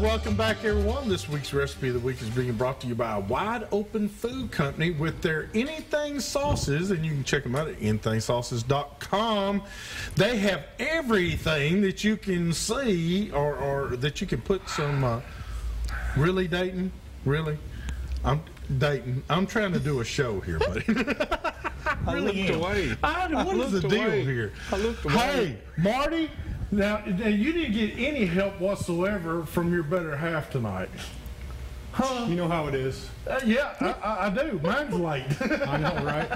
welcome back, everyone. This week's recipe of the week is being brought to you by Wide Open Food Company with their Anything Sauces, and you can check them out at anythingsauces.com. They have everything that you can see or, or that you can put some. Uh, really, Dayton? Really? I'm Dayton. I'm trying to do a show here, buddy. I really looked am. away. I, I what is the deal away. here? I looked away. Hey, Marty. Now, now you didn't get any help whatsoever from your better half tonight. Huh? You know how it is. Uh, yeah, I, I, I do. Mine's late. I know, right?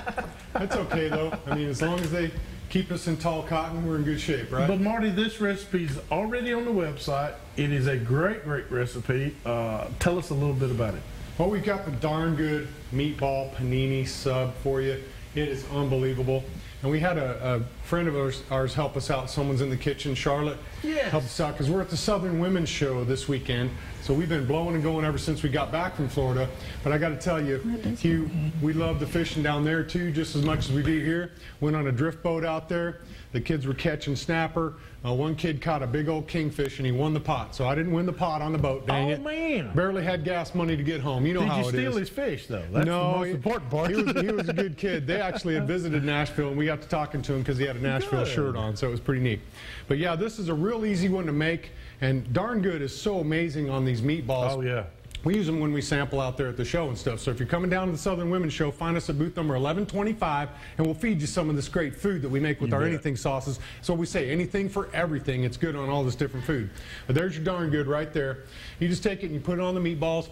That's okay though. I mean, as long as they keep us in tall cotton, we're in good shape, right? but Marty, this recipe's already on the website. It is a great, great recipe. Uh, tell us a little bit about it. Well, we've got the darn good meatball panini sub for you. It is unbelievable. And we had a, a friend of ours, ours help us out. Someone's in the kitchen, Charlotte. Yes. Helped us out because we're at the Southern Women's Show this weekend. So we've been blowing and going ever since we got back from Florida. But I got to tell you, Hugh, we love the fishing down there too, just as much as we do here. Went on a drift boat out there. The kids were catching snapper. Uh, one kid caught a big old kingfish and he won the pot. So I didn't win the pot on the boat, dang Oh, it. man. Barely had gas money to get home. You know Did how you it steal is. his fish, though? That's no, the most he- important part. He was, he was a good kid. They actually had visited Nashville, and we got to talking to him because he had a Nashville Good. shirt on, so it was pretty neat. But yeah, this is a real easy one to make, and darn good is so amazing on these meatballs. oh, yeah. We use them when we sample out there at the show and stuff. So if you're coming down to the Southern Women's Show, find us at booth number 1125, and we'll feed you some of this great food that we make with You our bet. anything sauces. So we say anything for everything. It's good on all this different food. But there's your darn good right there. You just take it and you put it on the meatballs.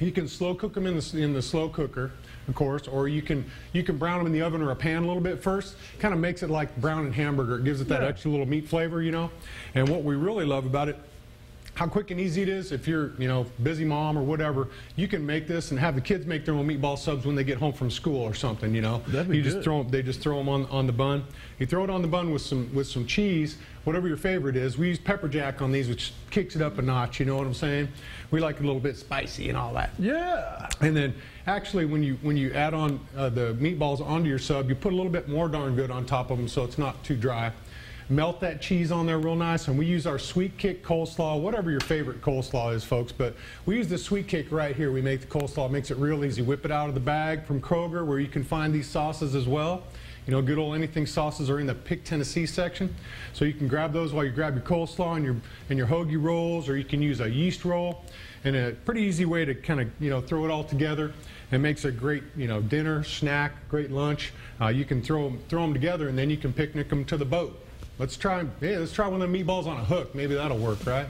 You can slow cook them in the, in the slow cooker, of course, or you can you can brown them in the oven or a pan a little bit first. Kind of makes it like browning hamburger. It gives it that Yeah. extra little meat flavor, you know. And what we really love about it how quick and easy it is if you're you know busy mom or whatever you can make this and have the kids make their own meatball subs when they get home from school or something you know That'd be you good. just throw 'em- they just throw them on, on the bun you throw it on the bun with some with some cheese whatever your favorite is we use pepper jack on these which kicks it up a notch you know what i'm saying we like a little bit spicy and all that Yeah. and then actually when you when you add on uh, the meatballs onto your sub, you put a little bit more darn good on top of them so it's not too dry. Melt that cheese on there real nice and we use our sweet kick coleslaw, whatever your favorite coleslaw is folks, but we use the sweet kick right here. We make the coleslaw, it makes it real easy. Whip it out of the bag from Kroger where you can find these sauces as well. You know, good old anything sauces are in the Pick Tennessee section. So you can grab those while you grab your coleslaw and your and your hoagie rolls, or you can use a yeast roll. And a pretty easy way to kind of you know throw it all together. It makes a great you know dinner, snack, great lunch. Uh, you can throw 'em- throw them together, and then you can picnic them to the boat. Let's try yeah, let's try one of the meatballs on a hook. Maybe that'll work, right?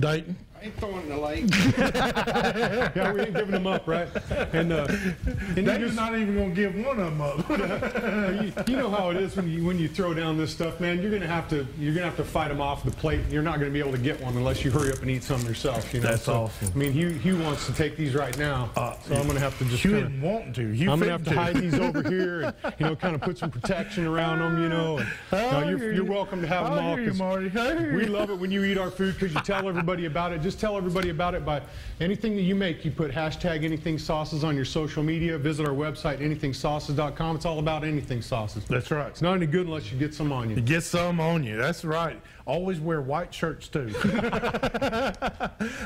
Dayton. I ain't throwing the light. Yeah, we ain't giving them up, right? And, uh, and you Dayton's just- not even going to give one of them up. you, you know how it is when you when you throw down this stuff, man. You're gonna have to you're gonna have to fight them off the plate. You're not gonna be able to get one unless you hurry up and eat some yourself. You know. That's so, awesome. I mean, Hugh, Hugh wants to take these right now, so I'm gonna have to just. you didn't want to. You I'm gonna have to fit hide these over here and you know kind of put some protection around them. You know. And, I no, you're, you. you're welcome to have I them all. hear you, 'cause Marty. We love it when you eat our food because you tell everybody about it. Just tell everybody about it by anything that you make. You put hashtag anything sauces on your social media. Visit our website anythingsauces.com. It's all about anything sauces. That's right. It's not any good unless you get some on you. Get some on you. That's right. Always wear white shirts too.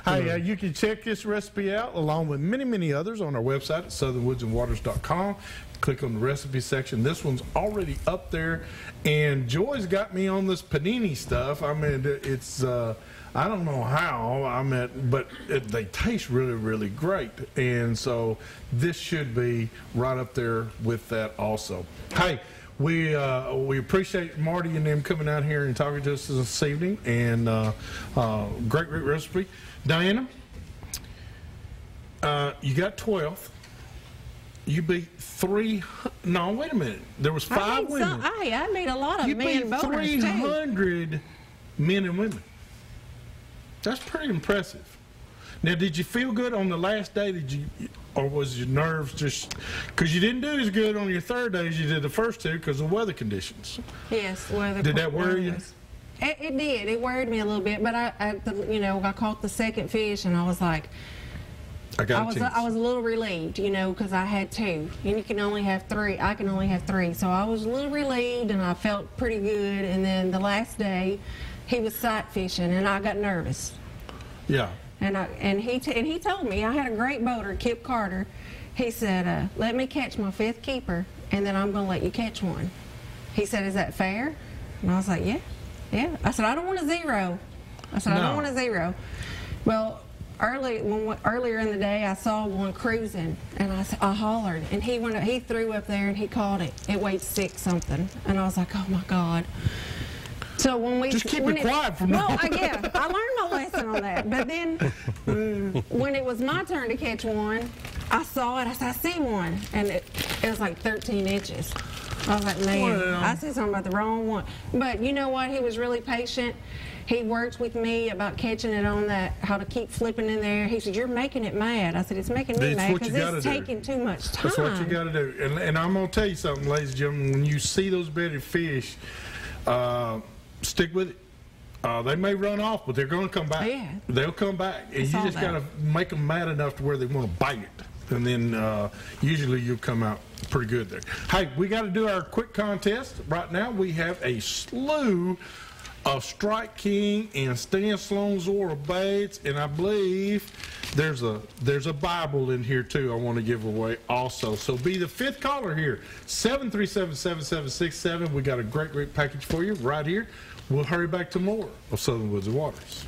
hey, uh, you can check this recipe out along with many, many others on our website at southernwoodsandwaters.com. Click on the recipe section. This one's already up there, and Joy's got me on this panini stuff. I mean, it's. Uh, I don't know how. I mean, but it, they taste really, really great, and so this should be right up there with that also. Hey, we uh, we appreciate Marty and them coming out here and talking to us this evening, and uh, uh, great, great recipe. Diana, uh, you got 12th. You beat three. No, wait a minute. There was I five made women. some, I, I made a lot of you men beat boaters too. 300 men and women. That's pretty impressive. Now, did you feel good on the last day? Did you, or was your nerves just because you didn't do as good on your third day as you did the first two because of weather conditions? Yes, weather. Did that worry you? It, it did. It worried me a little bit, but I, I, the- you know, I caught the second fish, and I was like, I got I a was, chance. I was a little relieved, you know, because I had two, and you can only have three. I can only have three, so I was a little relieved, and I felt pretty good. And then the last day, he was sight fishing, and I got nervous. yeah. And I and he t- and he told me I had a great boater, Kip Carter. He said, uh, "Let me catch my fifth keeper, and then I'm going to let you catch one." He said, "Is that fair?" And I was like, "Yeah, yeah." I said, "I don't want a zero." I said, "I don't want a zero." Well, early when, earlier in the day, I saw one cruising, and I hollered, and he went, he threw up there and he caught it. It weighed six something, and I was like, "Oh my god." So when we Just keep when it quiet from now well, on. I, yeah, I learned my lesson on that. But then mm, when it was my turn to catch one, I saw it. I said, I see one, and it, it was like 13 inches. I was like, man, Well. I said something about the wrong one. But you know what? He was really patient. He worked with me about catching it on that, how to keep flipping in there. He said, "You're making it mad." I said, "It's making me That's mad because it's do. taking too much time." That's what you got to do. And, and I'm going to tell you something, ladies and gentlemen. When you see those bedded fish, uh, stick with it. Uh, they may run off, but they're going to come back. Yeah. They'll come back. And you just got to make them mad enough to where they want to bite it. And then uh, usually you'll come out pretty good there. Hey, we got to do our quick contest. Right now we have a slew of Strike King and Stan Sloan Zorro Baits, and I believe there's a there's a Bible in here too. I want to give away also. So be the fifth caller here, seven three seven seven seven six seven. We got a great great package for you right here. We'll hurry back to more of Southern Woods and Waters.